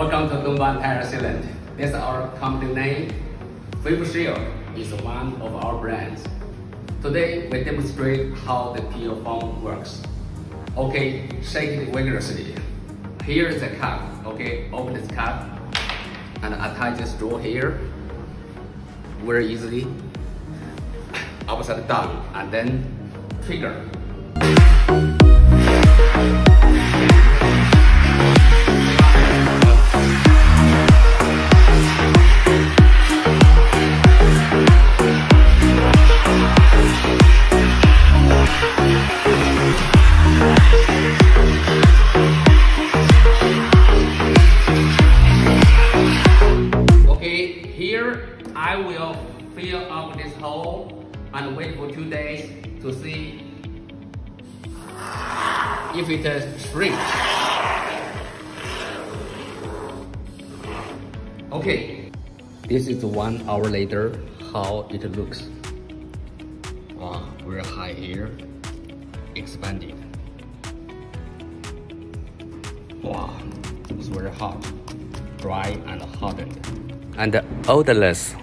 Welcome to Dongguan Tire Sealant. This our company name. Fiber Shield is one of our brands. Today we demonstrate how the PU foam works. Okay, shake it vigorously. Here is a cup. Okay, open this cup and attach the straw here very easily upside down and then trigger. Here I will fill up this hole and wait for two days to see if it uh, shrinks. Okay, this is one hour later how it looks. Wow, very high here, expanding. Wow, it's very hot, dry and hardened. And odorless.